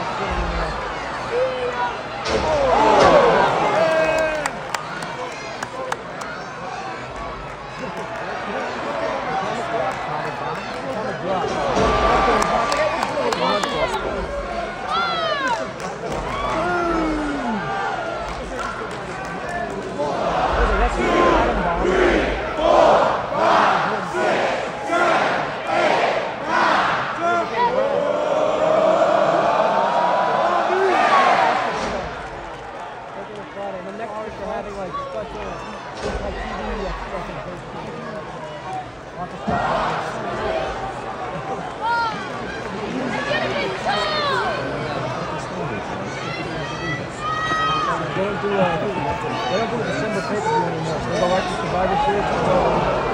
Oh. They don't do, they don't do December paper anymore. They go right to Survivor Series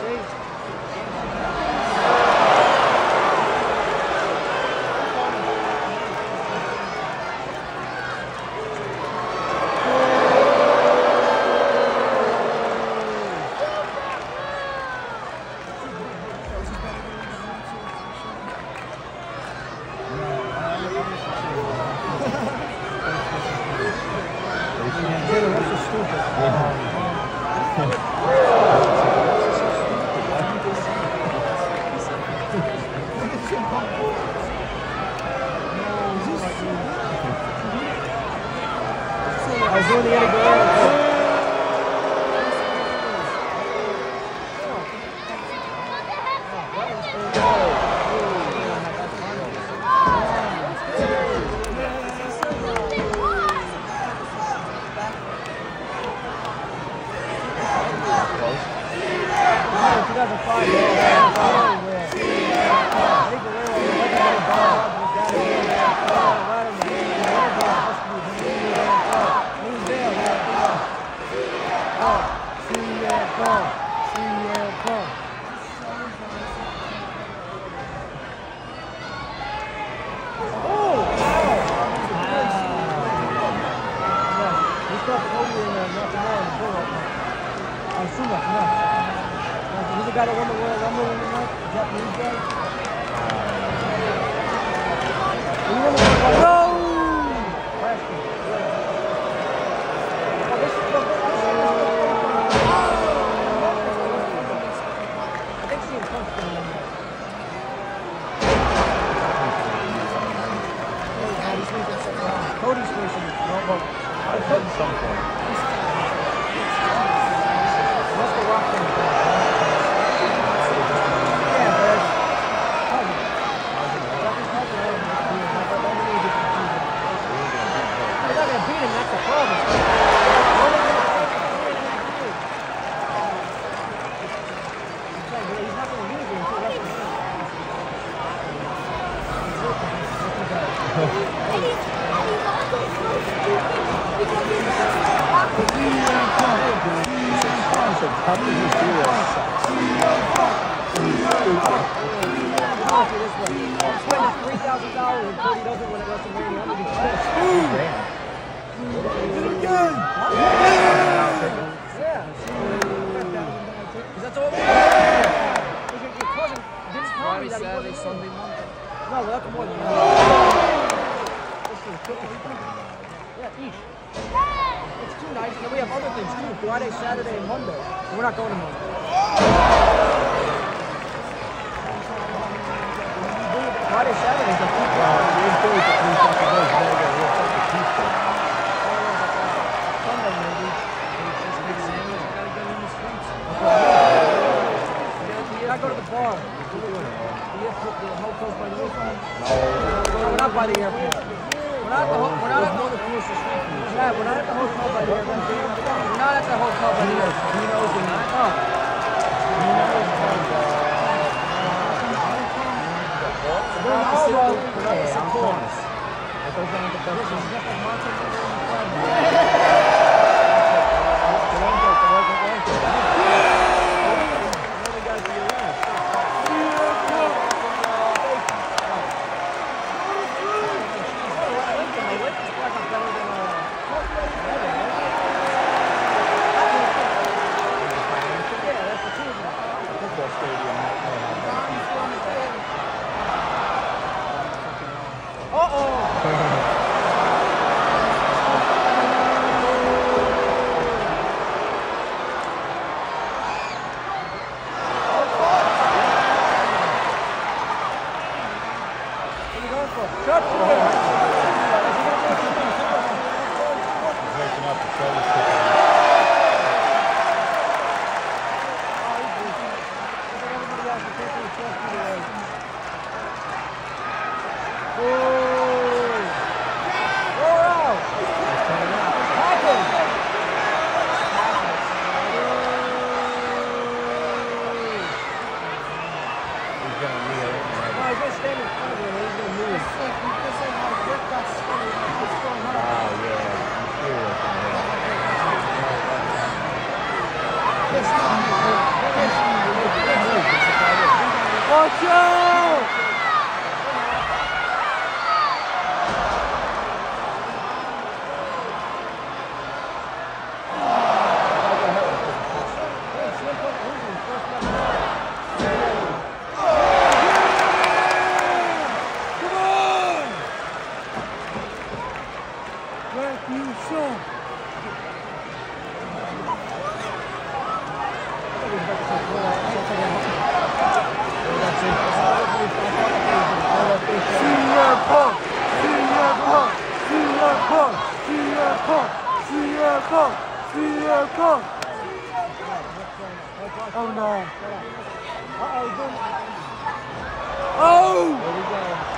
aí. Yeah! Friday, Saturday, It's two nights, and then we have other things too, Friday, Saturday, and Monday. We're not going to Monday. Friday, Saturday is a peak we're not at the hotel, but he knows. He knows we're not. Thank you. gonna stand in front of him and he's gonna move. Watch out! Oh no. Uh-oh, Oh! Go.